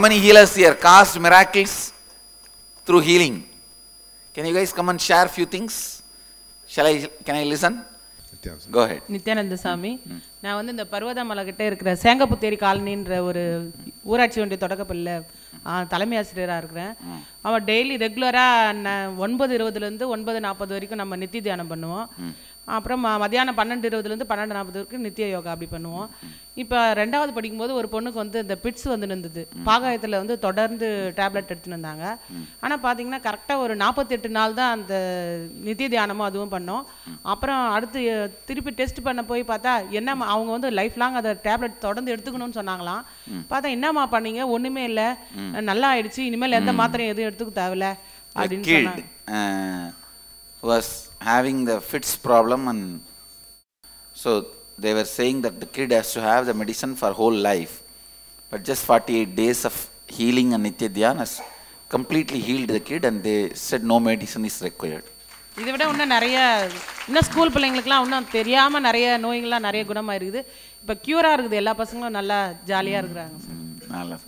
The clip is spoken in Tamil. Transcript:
many healers here caused miracles through healing? Can you guys come and share few things? Shall I, can I listen? Go ahead. Nityananda சாமி நான் வந்து இந்த பர்வதமலை கிட்ட இருக்கிற சேங்கப்புத்தேரி காலனின்ற ஒரு ஊராட்சி ஒன்றிய தொடக்கப்பள்ளியில் தலைமை ஆசிரியராக இருக்கிறேன் அவன் டெய்லி ரெகுலராக ஒன்பது இருபதுலேருந்து ஒன்பது நாற்பது வரைக்கும் நம்ம நித்திய தியானம் பண்ணுவோம் அப்புறம் ம- மத்தியானம் பன்னெண்டு இருபதுலேருந்து பன்னெண்டு நாற்பது வரைக்கும் நித்திய யோகா அப்படி பண்ணுவோம். இப்போ ரெண்டாவது படிக்கும்போது ஒரு பொண்ணுக்கு வந்து இந்த பிட்ஸ் வந்து இருந்தது பாகாயத்தில் வந்து தொடர்ந்து டேப்லெட் எடுத்துன்னு வந்தாங்க ஆனால் பார்த்தீங்கன்னா கரெக்டாக ஒரு நாற்பத்தெட்டு நாள் தான் அந்த நித்திய தியானமும் அதுவும் பண்ணோம். அப்புறம் அடுத்து திருப்பி டெஸ்ட் பண்ண போய் பார்த்தா என்னம்மா அவங்க வந்து லைஃப் லாங் அதை டேப்லெட் தொடர்ந்து எடுத்துக்கணும்னு சொன்னாங்களாம். பார்த்தா என்னம்மா பண்ணீங்க? ஒன்றுமே இல்லை. நல்லா ஆயிடுச்சு. இனிமேல் எந்த மாத்திரையும் எதுவும் எடுத்துக்க தேவையில்ல அப்படின்னு சொன்னாங்க. Having the fits problem and so they were saying that the kid has to have the medicine for whole life. But just 48 days of healing and Nitya Dhyan has completely healed the kid and they said no medicine is required. இதை விட இன்னும் நிறைய இன்னும் ஸ்கூல் பிள்ளைங்களுக்குலாம் இன்னும் தெரியாமல் நிறைய நோய்கள்லாம் நிறைய குணமாக இருக்குது இப்போ க்யூராக இருக்குது எல்லா பசங்களும் நல்லா ஜாலியாக இருக்கிறாங்க Mm, நல்லது.